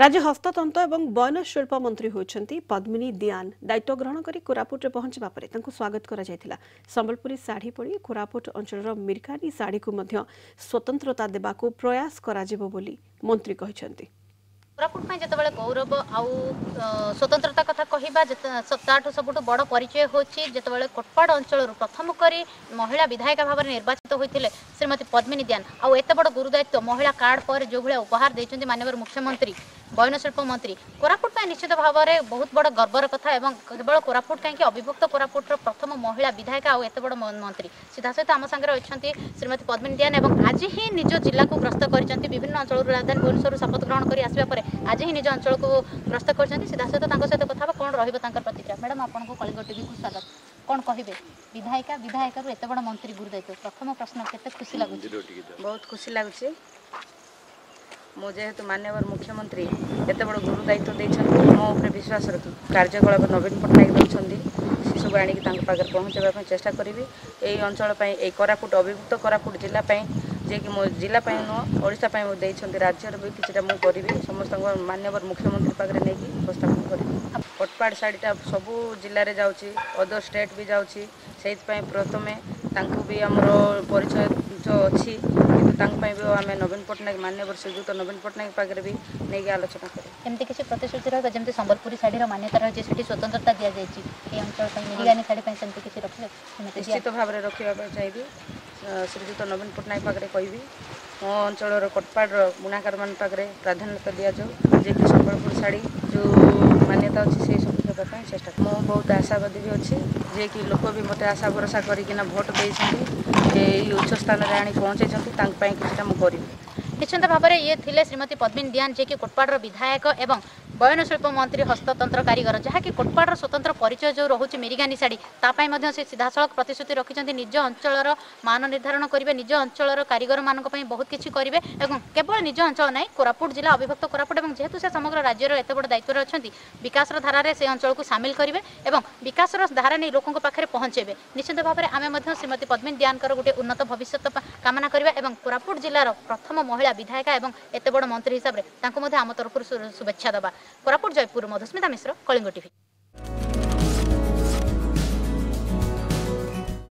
ରାଜ୍ୟ ହସ୍ତତନ୍ତ ଏବଂ ବୟନଶିଳ୍ପ ମନ୍ତ୍ରୀ ହୋଇଛନ୍ତି ପଦ୍ମିନୀ ଦିଆନ ଦାୟିତ୍ୱ ଗ୍ରହଣ କରି କୋରାପୁଟରେ ପହଞ୍ଚିବା ପରେ ତାଙ୍କୁ ସ୍ୱାଗତ କରାଯାଇଥିଲା ସମ୍ବଲପୁରୀ ଶାଢ଼ୀ ପଡ଼ି କୋରାପୁଟ ଅଞ୍ଚଳର ମିର୍କାନୀ ଶାଢ଼ୀକୁ ମଧ୍ୟ ସ୍ୱତନ୍ତ୍ରତା ଦେବାକୁ ପ୍ରୟାସ କରାଯିବ ବୋଲି ମନ୍ତ୍ରୀ କହିଛନ୍ତି କୋରାପୁଟ ପାଇଁ ଯେତେବେଳେ ଗୌରବ ଆଉ ସ୍ୱତନ୍ତ୍ରତା କଥା କହିବା ତାଠୁ ସବୁଠୁ ବଡ଼ ପରିଚୟ ହେଉଛି ଯେତେବେଳେ କୋଟପାଡ଼ ଅଞ୍ଚଳରୁ ପ୍ରଥମ କରି ମହିଳା ବିଧାୟିକା ଭାବରେ ନିର୍ବାଚିତ ହୋଇଥିଲେ ଶ୍ରୀମତୀ ପଦ୍ମିନୀ ଦିଆନ ଆଉ ଏତେ ବଡ଼ ଗୁରୁଦାୟିତ୍ୱ ମହିଳା କାର୍ଡ଼ ପରେ ଯେଉଁଭଳିଆ ଉପହାର ଦେଇଛନ୍ତି ମାନ୍ୟବର ମୁଖ୍ୟମନ୍ତ୍ରୀ ବୟନଶିଳ୍ପ ମନ୍ତ୍ରୀ କୋରାପୁଟ ପାଇଁ ନିଶ୍ଚିତ ଭାବରେ ବହୁତ ବଡ଼ ଗର୍ବର କଥା ଏବଂ କେବଳ କୋରାପୁଟ କାହିଁକି ଅବିଭକ୍ତ କୋରାପୁଟର মহিলা বিধায়ক আউ এত বড় মন্ত্রী সিধা সহ আমার সাংরে অনেক শ্রীমতী পদ্মিনী দিয়ান এবং আজ হি নিজ জেলা গ্রস্ত করেছেন বিভিন্ন অঞ্চল রাজধানী ভুবনেশ্বর শপথ গ্রহণ করে আসবা পরে আজ হি নিজ অঞ্চল গ্রস্ত করেছেন সিধা সহ তাঁর সহ কথা হব কোণ রহব তাঁর প্রতিক্রিয়া ম্যাডাম আপনার কলিঙ্গ টিভি স্বাগত কোণ কহবে বিধায়িকা বিধায়িকার এত বড় মন্ত্রী গুরুদায়িত্ব প্রথম প্রশ্ন কত খুশি লাগুছে বহুত খুশি লাগুছে ମୁଁ যেহেতু ମାନ୍ୟବର মুখ্যমন্ত্রী এত বড় গুরুদায়িত্ব দিয়েছেন মো উপরে বিশ্বাস রাখি কার্যকলাপ নবীন ନବୀନ ପଟ୍ଟନାୟକ ସବୁ ଆଣିକି ତାଙ୍କ ପାଖରେ ପହଞ୍ଚାଇବା ପାଇଁ ଚେଷ୍ଟା କରିବି ଏଇ ଅଞ୍ଚଳ ପାଇଁ ଏଇ କୋରାପୁଟ ଅଭିଭୁକ୍ତ କୋରାପୁଟ ଜିଲ୍ଲା ପାଇଁ ଯିଏକି ମୋ ଜିଲ୍ଲା ପାଇଁ ନୁହଁ ଓଡ଼ିଶା ପାଇଁ ମୁଁ ଦେଇଛନ୍ତି ରାଜ୍ୟର ବି କିଛିଟା ମୁଁ କରିବି ସମସ୍ତଙ୍କ ମାନ୍ୟବର ମୁଖ୍ୟମନ୍ତ୍ରୀ ପାଖରେ ନେଇକି ଉପସ୍ଥାପନ କରିବି ପଟପାଡ଼ ଶାଢ଼ୀଟା ସବୁ ଜିଲ୍ଲାରେ ଯାଉଛି ଅଦର ଷ୍ଟେଟ୍ ବି ଯାଉଛି ସେଇଥିପାଇଁ ପ୍ରଥମେ ତାଙ୍କୁ ବି ଆମର ପରିଚୟ ଅଛି କିନ୍ତୁ ତାଙ୍କ ପାଇଁ ବି ଆମେ ନବୀନ ପଟ୍ଟନାୟକ ମାନ୍ୟବର ଶ୍ରୀଯୁକ୍ତ ନବୀନ ପଟ୍ଟନାୟକ ପାଖରେ ବି ନେଇକି ଆଲୋଚନା କରୁ ଏମିତି କିଛି ପ୍ରତିଶ୍ରୁତି ରହିବ ଯେମିତି ସମ୍ବଲପୁରୀ ଶାଢ଼ୀର ମାନ୍ୟତା ରହିଛି ସେଠି ସ୍ୱତନ୍ତ୍ରତା ଦିଆଯାଇଛି ଏ ଅଞ୍ଚଳ ପାଇଁ ମିରିଗାନୀ ଶାଢ଼ୀ ପାଇଁ ସେମିତି କିଛି ରଖିବେ ନିଶ୍ଚିତ ଭାବରେ ରଖିବା ପାଇଁ ଚାହିଁବି ଶ୍ରୀଯୁକ୍ତ ନବୀନ ପଟ୍ଟନାୟକ ପାଖରେ କହିବି ମୋ ଅଞ୍ଚଳର କଟପାଡ଼ର ବୁଣାକାରମାନଙ୍କ ପାଖରେ ପ୍ରାଧାନ୍ୟତା ଦିଆଯାଉ ଯେ କି ସମ୍ବଲପୁରୀ ଶାଢ଼ୀ ଯେଉଁ ମାନ୍ୟତା ଅଛି ସେଇ ସବୁ କରିବା ପାଇଁ ଚେଷ୍ଟା ମୁଁ ବହୁତ ଆଶାବାଦୀ ବି ଅଛି ଯିଏକି ଲୋକ ବି ମୋତେ ଆଶା ଭରସା କରିକିନା ଭୋଟ ଦେଇଛନ୍ତି ଏଇ ଉଚ୍ଚ ସ୍ଥାନରେ ଆଣି ପହଞ୍ଚାଇଛନ୍ତି ତାଙ୍କ ପାଇଁ କିଛିଟା ମୁଁ କରିବି ନିଶ୍ଚିନ୍ତ ଭାବରେ ଇଏ ଥିଲେ ଶ୍ରୀମତୀ ପଦ୍ମିନୀ ଦିଆନ୍ ଯିଏକି କୋଟପାଡ଼ର ବିଧାୟକ ଏବଂ ବୟନଶିଳ୍ପ ମନ୍ତ୍ରୀ ହସ୍ତତନ୍ତ୍ର କାରିଗର ଯାହାକି କୋଟପାଡ଼ର ସ୍ୱତନ୍ତ୍ର ପରିଚୟ ଯେଉଁ ରହୁଛି ମିରିଗାନି ଶାଢ଼ୀ ତା ପାଇଁ ମଧ୍ୟ ସେ ସିଧାସଳଖ ପ୍ରତିଶ୍ରୁତି ରଖିଛନ୍ତି ନିଜ ଅଞ୍ଚଳର ମାନ ନିର୍ଦ୍ଧାରଣ କରିବେ ନିଜ ଅଞ୍ଚଳର କାରିଗରମାନଙ୍କ ପାଇଁ ବହୁତ କିଛି କରିବେ ଏବଂ କେବଳ ନିଜ ଅଞ୍ଚଳ ନାହିଁ କୋରାପୁଟ ଜିଲ୍ଲା ଅବିଭକ୍ତ କୋରାପୁଟ ଏବଂ ଯେହେତୁ ସେ ସମଗ୍ର ରାଜ୍ୟର ଏତେ ବଡ଼ ଦାୟିତ୍ୱରେ ଅଛନ୍ତି ବିକାଶର ଧାରାରେ ସେ ଅଞ୍ଚଳକୁ ସାମିଲ କରିବେ ଏବଂ ବିକାଶର ଧାରା ନେଇ ଲୋକଙ୍କ ପାଖରେ ପହଞ୍ଚାଇବେ ନିଶ୍ଚିତ ଭାବରେ ଆମେ ମଧ୍ୟ ଶ୍ରୀମତୀ ପଦ୍ମିନୀ ଦିଆନଙ୍କର ଗୋଟିଏ ଉନ୍ନତ ଭବିଷ୍ୟତ କାମନା କରିବା ଏବଂ କୋରାପୁଟ ଜିଲ୍ଲାର ପ୍ରଥମ ମହିଳା ବିଧାୟିକା ଏବଂ ଏତେ ବଡ଼ ମନ୍ତ୍ରୀ ହିସାବରେ ତାଙ୍କୁ ମଧ୍ୟ ଆମ ତରଫରୁ ଶୁଭେଚ୍ଛା ଦେବା କୋରାପୁଟ ଜୟପୁର ମଧୁସ୍ମିତା ମିଶ୍ର କଳିଙ୍ଗ ଟିଭି